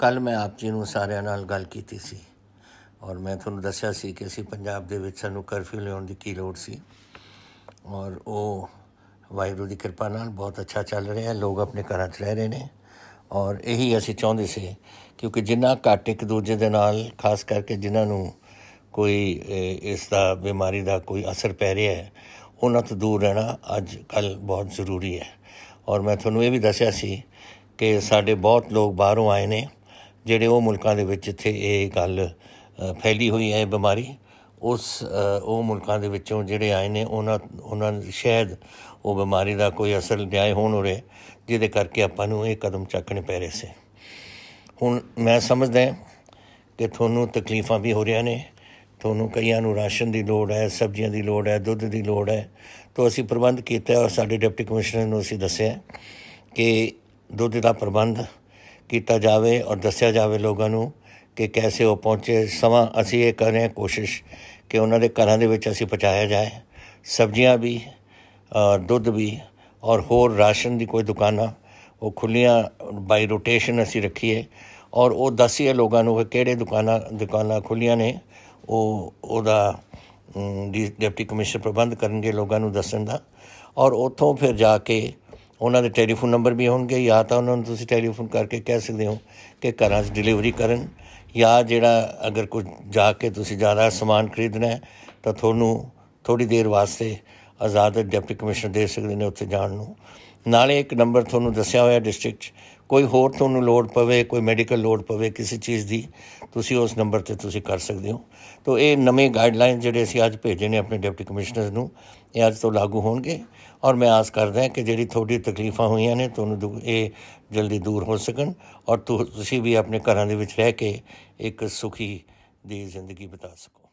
ਕੱਲ ਮੈਂ ਆਪ ਜੀ ਨੂੰ ਸਾਰਿਆਂ ਨਾਲ ਗੱਲ ਕੀਤੀ ਸੀ ਔਰ ਮੈਂ ਤੁਹਾਨੂੰ ਦੱਸਿਆ ਸੀ ਕਿ ਅਸੀਂ ਪੰਜਾਬ ਦੇ ਵਿੱਚ ਸਾਨੂੰ ਕਰਫਿਊ ਲਿਆਉਣ ਦੀ ਕੀ ਲੋੜ ਸੀ ਔਰ ਉਹ ਵਾਹਿਗੁਰੂ ਦੀ ਕਿਰਪਾ ਨਾਲ ਬਹੁਤ ਅੱਛਾ ਚੱਲ ਰਿਹਾ ਹੈ ਲੋਕ ਆਪਣੇ ਘਰਾਂ 'ਚ ਰਹਿ ਰਹੇ ਨੇ ਔਰ ਇਹੀ ਅਸੀਂ ਚਾਹੁੰਦੇ ਸੀ ਕਿਉਂਕਿ ਜਿੰਨਾ ਘੱਟ ਇੱਕ ਦੂਜੇ ਦੇ ਨਾਲ, ਖਾਸ ਕਰਕੇ ਜਿਨ੍ਹਾਂ ਨੂੰ ਕੋਈ ਇਸ ਦਾ ਬਿਮਾਰੀ ਦਾ ਕੋਈ ਅਸਰ ਪੈ ਰਿਹਾ ਹੈ, ਉਹਨਾਂ ਤੋਂ ਦੂਰ ਰਹਿਣਾ ਅੱਜ ਕੱਲ ਬਹੁਤ ਜ਼ਰੂਰੀ ਹੈ। ਔਰ ਮੈਂ ਤੁਹਾਨੂੰ ਇਹ ਵੀ ਦੱਸਿਆ ਸੀ ਕਿ ਸਾਡੇ ਬਹੁਤ ਲੋਕ ਬਾਹਰੋਂ ਆਏ ਨੇ ਜਿਹੜੇ ਉਹ ਮੁਲਕਾਂ ਦੇ ਵਿੱਚ ਜਿੱਥੇ ਇਹ ਗੱਲ ਫੈਲੀ ਹੋਈ ਹੈ, ਇਹ ਬਿਮਾਰੀ, ਉਸ ਉਹ ਮੁਲਕਾਂ ਦੇ ਵਿੱਚੋਂ ਜਿਹੜੇ ਆਏ ਨੇ, ਉਹਨਾਂ ਉਹਨਾਂ ਸ਼ਾਇਦ ਉਹ ਬਿਮਾਰੀ ਦਾ ਕੋਈ ਅਸਰ ਲਿਆਏ ਹੋਣ ਉਰੇ, ਜਿਹਦੇ ਕਰਕੇ ਆਪਾਂ ਨੂੰ ਇਹ ਕਦਮ ਚੱਕਣੇ ਪੈ ਰਹੇ ਸੀ। ਹੁਣ ਮੈਂ ਸਮਝਦਾ ਕਿ ਤੁਹਾਨੂੰ ਤਕਲੀਫਾਂ ਵੀ ਹੋ ਰਹੀਆਂ ਨੇ, ਤੁਹਾਨੂੰ ਕਈਆਂ ਨੂੰ ਰਾਸ਼ਨ ਦੀ ਲੋੜ ਹੈ, ਸਬਜ਼ੀਆਂ ਦੀ ਲੋੜ ਹੈ, ਦੁੱਧ ਦੀ ਲੋੜ ਹੈ। ਤਾਂ ਅਸੀਂ ਪ੍ਰਬੰਧ ਕੀਤਾ ਔਰ ਸਾਡੇ ਡਿਪਟੀ ਕਮਿਸ਼ਨਰ ਨੂੰ ਅਸੀਂ ਦੱਸਿਆ ਕਿ ਦੁੱਧ ਦਾ ਪ੍ਰਬੰਧ ਕੀਤਾ ਜਾਵੇ ਔਰ ਦੱਸਿਆ ਜਾਵੇ ਲੋਕਾਂ ਨੂੰ ਕਿ ਕੈਸੇ ਉਹ ਪਹੁੰਚੇ। ਸਮਾਂ ਅਸੀਂ ਇਹ ਕਰ ਰਹੇ ਹਾਂ, ਕੋਸ਼ਿਸ਼ ਕਿ ਉਹਨਾਂ ਦੇ ਘਰਾਂ ਦੇ ਵਿੱਚ ਅਸੀਂ ਪਹੁੰਚਾਇਆ ਜਾਏ। ਸਬਜ਼ੀਆਂ ਵੀ ਦੁੱਧ ਵੀ ਔਰ ਹੋਰ ਰਾਸ਼ਨ ਦੀ ਕੋਈ ਦੁਕਾਨਾਂ, ਉਹ ਖੁੱਲੀਆਂ ਬਾਈ ਰੋਟੇਸ਼ਨ ਅਸੀਂ ਰੱਖੀਏ ਔਰ ਉਹ ਦੱਸੀਏ ਲੋਕਾਂ ਨੂੰ ਕਿ ਕਿਹੜੇ ਦੁਕਾਨਾਂ ਦੁਕਾਨਾਂ ਖੁੱਲੀਆਂ ਨੇ। ਉਹ, ਉਹਦਾ ਡੀ, ਡਿਪਟੀ ਕਮਿਸ਼ਨਰ ਪ੍ਰਬੰਧ ਕਰਨਗੇ ਲੋਕਾਂ ਨੂੰ ਦੱਸਣ ਦਾ। ਔਰ ਉੱਥੋਂ ਫਿਰ ਜਾ ਕੇ ਉਹਨਾਂ ਦੇ ਟੈਲੀਫੋਨ ਨੰਬਰ ਵੀ ਹੋਣਗੇ, ਜਾਂ ਤਾਂ ਉਹਨਾਂ ਨੂੰ ਤੁਸੀਂ ਟੈਲੀਫੋਨ ਕਰਕੇ ਕਹਿ ਸਕਦੇ ਹੋ ਕਿ ਘਰਾਂ 'ਚ ਡਿਲੀਵਰੀ ਕਰਨ, ਜਾਂ ਜਿਹੜਾ ਅਗਰ ਕੁਝ ਜਾ ਕੇ ਤੁਸੀਂ ਜ਼ਿਆਦਾ ਸਮਾਨ ਖਰੀਦਣਾ ਹੈ, ਤਾਂ ਤੁਹਾਨੂੰ ਥੋੜੀ ਦੇਰ ਵਾਸਤੇ ਆਜ਼ਾਦ ਡਿਪਟੀ ਕਮਿਸ਼ਨਰ ਦੇ ਸਕਦੇ ਨੇ ਉੱਥੇ ਜਾਣ ਨੂੰ। ਨਾਲੇ ਇੱਕ ਨੰਬਰ ਤੁਹਾਨੂੰ ਦੱਸਿਆ ਹੋਇਆ ਡਿਸਟ੍ਰਿਕਟ 'ਚ, ਕੋਈ ਹੋਰ ਤੁਹਾਨੂੰ ਲੋੜ ਪਵੇ, ਕੋਈ ਮੈਡੀਕਲ ਲੋੜ ਪਵੇ ਕਿਸੇ ਚੀਜ਼ ਦੀ, ਤੁਸੀਂ ਉਸ ਨੰਬਰ ਤੇ ਤੁਸੀਂ ਕਰ ਸਕਦੇ ਹੋ। ਤਾਂ ਇਹ ਨਵੇਂ ਗਾਈਡਲਾਈਨ ਜਿਹੜੇ ਅਸੀਂ ਅੱਜ ਭੇਜੇ ਨੇ ਆਪਣੇ ਡਿਪਟੀ ਕਮਿਸ਼ਨਰ ਨੂੰ, ਇਹ ਅੱਜ ਤੋਂ ਲਾਗੂ ਹੋਣਗੇ। ਔਰ ਮੈਂ ਆਸ ਕਰਦਾ ਹਾਂ ਕਿ ਜਿਹੜੀ ਤੁਹਾਡੀ ਤਕਲੀਫਾਂ ਹੋਈਆਂ ਨੇ ਤੁਹਾਨੂੰ ਦੂ- ਇਹ ਜਲਦੀ ਦੂਰ ਹੋ ਸਕਣ ਔਰ ਤੁਸੀਂ ਵੀ ਆਪਣੇ ਘਰਾਂ ਦੇ ਵਿੱਚ ਰਹਿ ਕੇ ਇੱਕ ਸੁਖੀ ਦੀ ਜ਼ਿੰਦਗੀ ਬਿਤਾ ਸਕੋ।